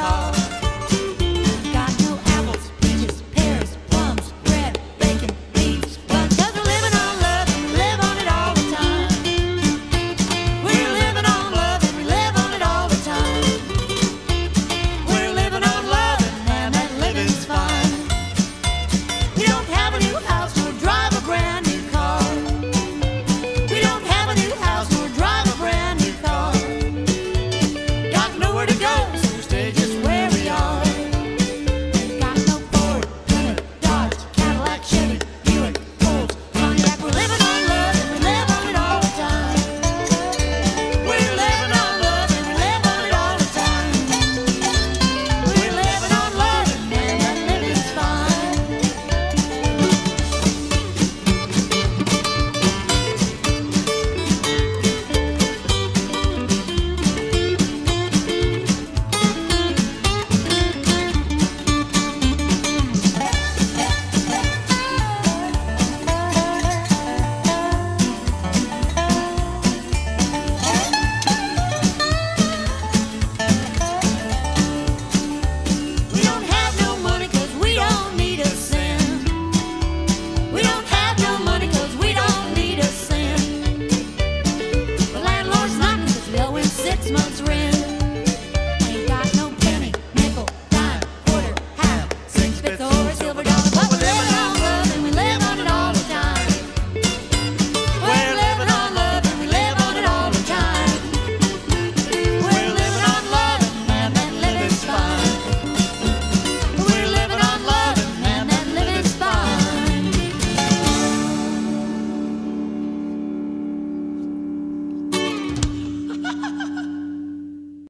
tall.